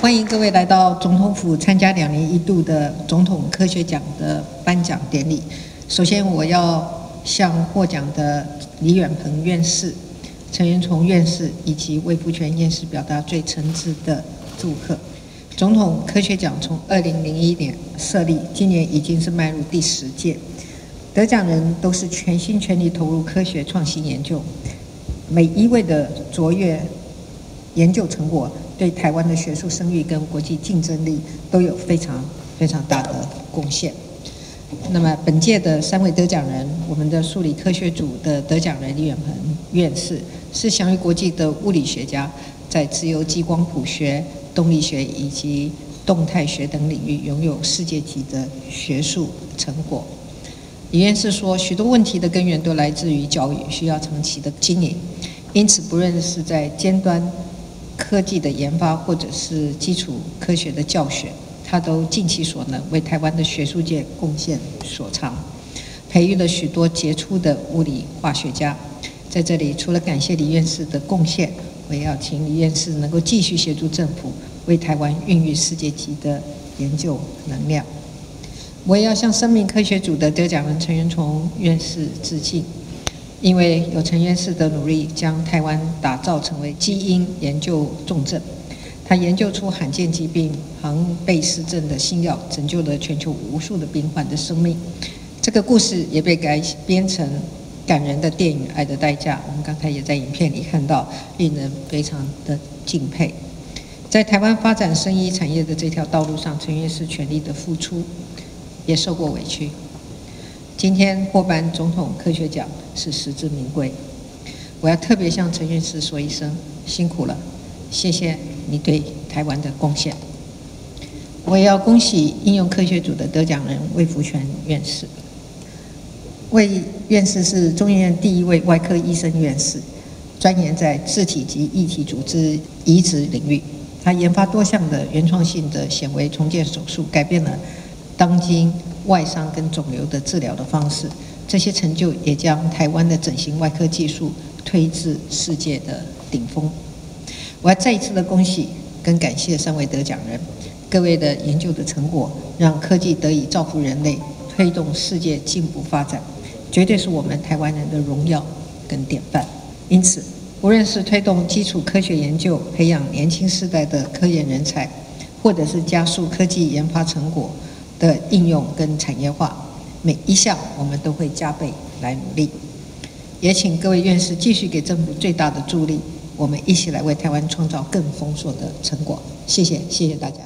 欢迎各位来到总统府参加两年一度的总统科学奖的颁奖典礼。首先，我要向获奖的李远鹏院士、陈元崇院士以及魏福全院士表达最诚挚的祝贺。总统科学奖从二零零一年设立，今年已经是迈入第十届。得奖人都是全心全力投入科学创新研究，每一位的卓越研究成果，对台湾的学术声誉跟国际竞争力都有非常非常大的贡献。那么本届的三位得奖人，我们的数理科学组的得奖人李远鹏院士，是享誉国际的物理学家，在自由激光谱学、动力学以及动态学等领域拥有世界级的学术成果。李院士说，许多问题的根源都来自于教育，需要长期的经营。因此，不论是在尖端科技的研发，或者是基础科学的教学，他都尽其所能，为台湾的学术界贡献所长，培育了许多杰出的物理化学家。在这里，除了感谢李院士的贡献，我也要请李院士能够继续协助政府，为台湾孕育世界级的研究能量。我也要向生命科学组的得奖人陈元崇院士致敬，因为有陈院士的努力，将台湾打造成为基因研究重镇。他研究出罕见疾病庞贝氏症的新药，拯救了全球无数的病患的生命。这个故事也被改编成感人的电影《爱的代价》，我们刚才也在影片里看到，令人非常的敬佩。在台湾发展生医产业的这条道路上，陈院士全力的付出。也受过委屈。今天获颁总统科学奖是实至名归。我要特别向陈院士说一声辛苦了，谢谢你对台湾的贡献。我也要恭喜应用科学组的得奖人魏福全院士。魏院士是中医院第一位外科医生院士，钻研在自体及异体组织移植领域。他研发多项的原创性的显微重建手术，改变了。当今外伤跟肿瘤的治疗的方式，这些成就也将台湾的整形外科技术推至世界的顶峰。我要再一次的恭喜跟感谢三位得奖人，各位的研究的成果让科技得以造福人类，推动世界进步发展，绝对是我们台湾人的荣耀跟典范。因此，无论是推动基础科学研究，培养年轻世代的科研人才，或者是加速科技研发成果。的应用跟产业化，每一项我们都会加倍来努力。也请各位院士继续给政府最大的助力，我们一起来为台湾创造更丰硕的成果。谢谢，谢谢大家。